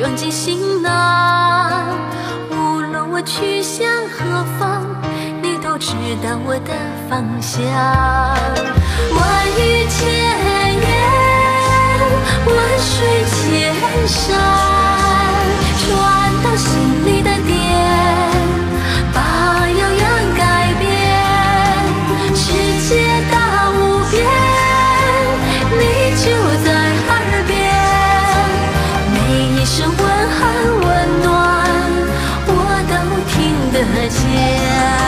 装进行囊无论我去向何方你都知道我的方向。万语千言万水千山解。